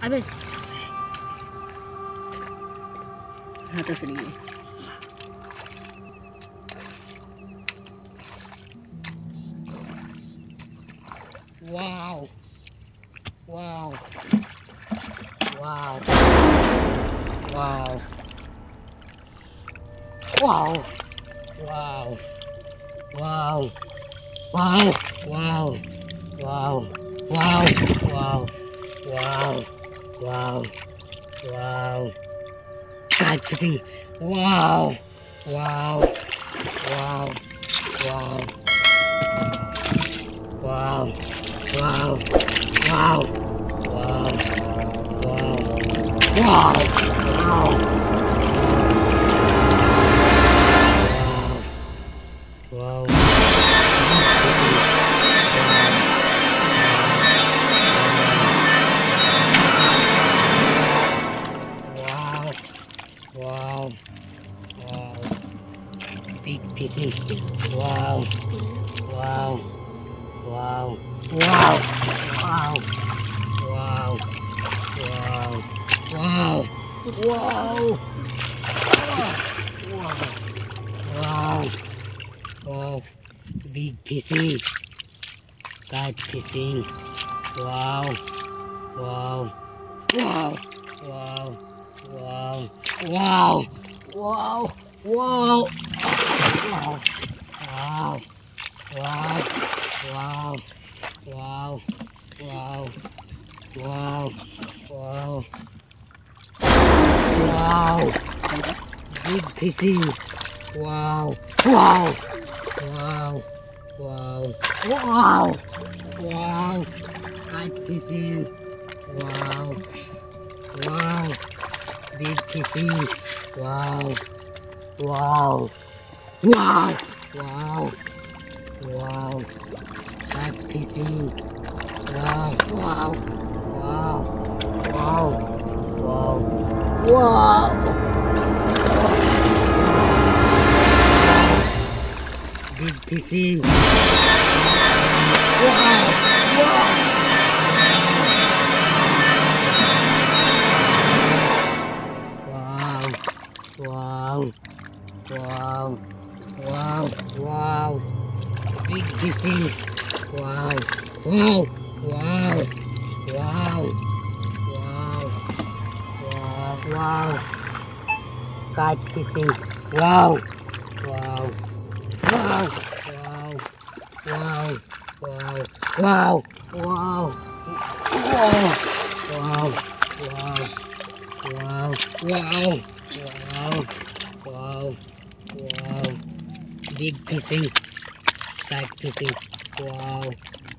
अबे हाथों से लिए wow wow wow wow wow wow wow wow wow wow wow wow wow Wow. Wow. God, kissing. Wow. Wow. Wow. Wow. Wow. Wow. Wow. Wow. Wow. Wow. Wow. Wow big fishing wow wow wow wow wow wow wow wow wow wow wow big fishing cat fishing wow wow wow wow wow wow wow wow wow wow wow wow wow wow wow wow wow big fishing wow wow wow wow wow wow cat fishing wow wow big fishing wow wow wow wow wow fishing wow wow wow wow wow wow big fishing wow wow Wow. Wow. Big fishing. Wow. Wow. Wow. Wow. Wow. Wow. Wow. Cat fishing. Wow. Wow. Wow. Wow. Wow. Wow. Wow. Wow. Wow. Wow. Wow. Wow, wow, wow, wow, wow. Big fishing, cat fishing. Wow,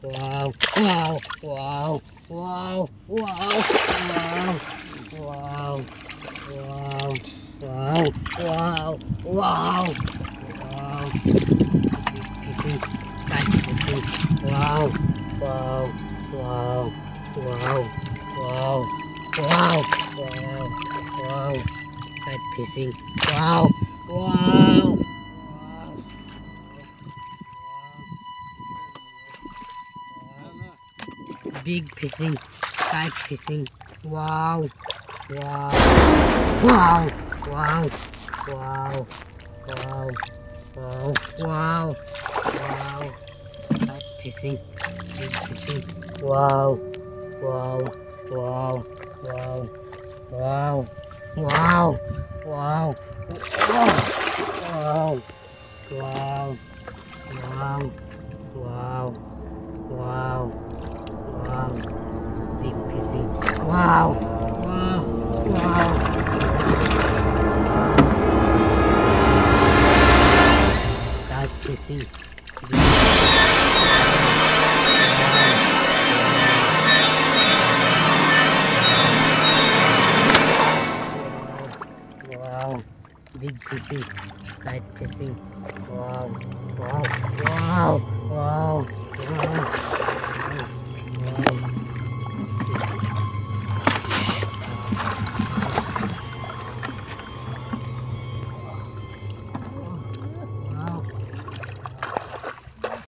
wow, wow, wow, wow, wow, wow, wow, wow, wow, wow, wow, wow. Big fishing, cat fishing. Wow, wow, wow, wow, wow. Wow! Wow! Wow! Cat fishing. Wow! Wow! Big fishing. Cat fishing. Wow! Wow! Wow! Wow! Wow! Wow! Wow! Wow! Wow! Cat fishing. Big fishing. Wow! Wow! Wow! Wow! Wow! Wow! Wow! Wow! Wow! Wow! Wow! Wow! Uau. Fico assim. Uau. Uau. Uau. Tá assim. big pussy, wow. Wow, wow, wow, wow, wow.